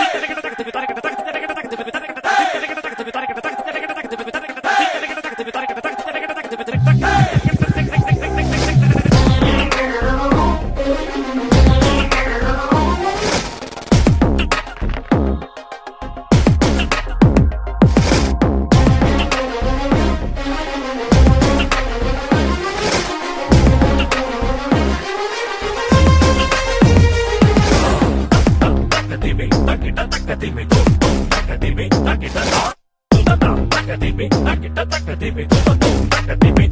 Hey! తగ్గట తక్కదిమి కొట్టు తక్కదిమి తగ్గట తగ్గదిమి తగ్గట తక్కదిమి కొట్టు తక్కదిమి